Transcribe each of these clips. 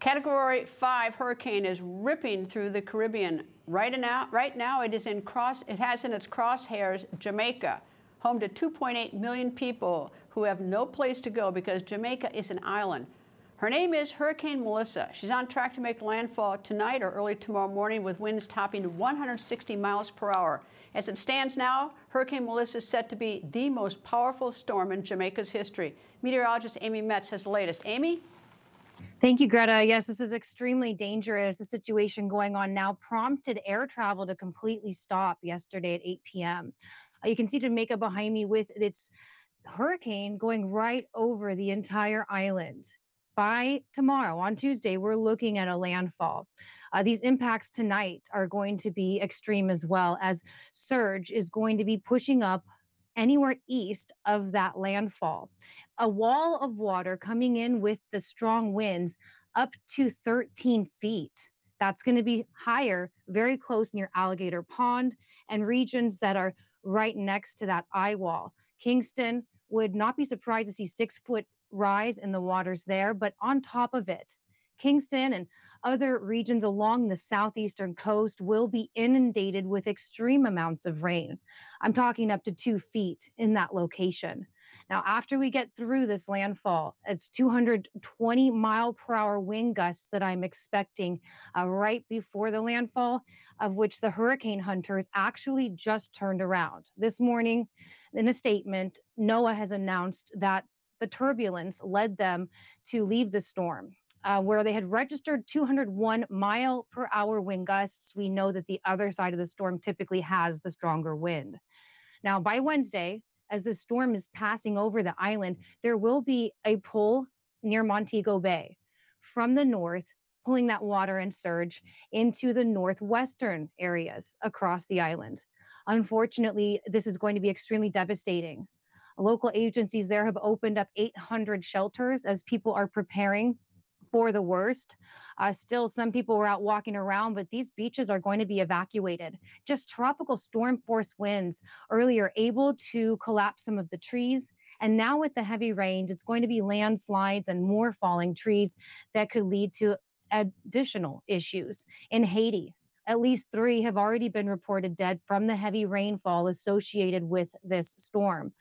Category 5 hurricane is ripping through the Caribbean. Right now, right now it is in cross it has in its crosshairs Jamaica, home to 2.8 million people who have no place to go because Jamaica is an island. Her name is Hurricane Melissa. She's on track to make landfall tonight or early tomorrow morning with winds topping 160 miles per hour. As it stands now, Hurricane Melissa is set to be the most powerful storm in Jamaica's history. Meteorologist Amy Metz has the latest. Amy? Thank you, Greta. Yes, this is extremely dangerous. The situation going on now prompted air travel to completely stop yesterday at 8 p.m. Uh, you can see Jamaica behind me with its hurricane going right over the entire island by tomorrow, on Tuesday, we're looking at a landfall. Uh, these impacts tonight are going to be extreme as well, as surge is going to be pushing up anywhere east of that landfall. A wall of water coming in with the strong winds up to 13 feet. That's going to be higher, very close near Alligator Pond and regions that are right next to that eye wall. Kingston would not be surprised to see six foot rise in the waters there. But on top of it, Kingston and other regions along the southeastern coast will be inundated with extreme amounts of rain. I'm talking up to two feet in that location. Now, after we get through this landfall, it's 220 mile per hour wind gusts that I'm expecting uh, right before the landfall, of which the hurricane hunters actually just turned around. This morning, in a statement, NOAA has announced that the turbulence led them to leave the storm. Uh, where they had registered 201 mile per hour wind gusts, we know that the other side of the storm typically has the stronger wind. Now, by Wednesday, as the storm is passing over the island, there will be a pull near Montego Bay from the north, pulling that water and surge into the northwestern areas across the island. Unfortunately, this is going to be extremely devastating Local agencies there have opened up 800 shelters as people are preparing for the worst. Uh, still, some people were out walking around, but these beaches are going to be evacuated. Just tropical storm force winds earlier able to collapse some of the trees. And now, with the heavy rains, it's going to be landslides and more falling trees that could lead to additional issues. In Haiti, at least three have already been reported dead from the heavy rainfall associated with this storm.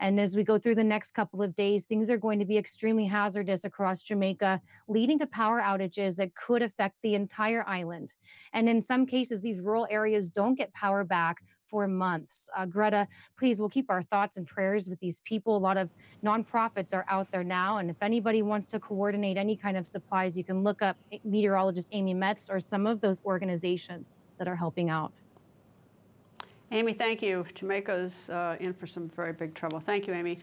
And as we go through the next couple of days, things are going to be extremely hazardous across Jamaica, leading to power outages that could affect the entire island. And in some cases, these rural areas don't get power back for months. Uh, Greta, please, we'll keep our thoughts and prayers with these people. A lot of nonprofits are out there now. And if anybody wants to coordinate any kind of supplies, you can look up meteorologist Amy Metz or some of those organizations that are helping out. Amy, thank you. Jamaica's uh, in for some very big trouble. Thank you, Amy.